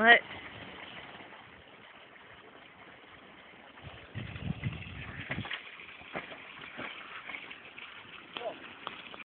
What?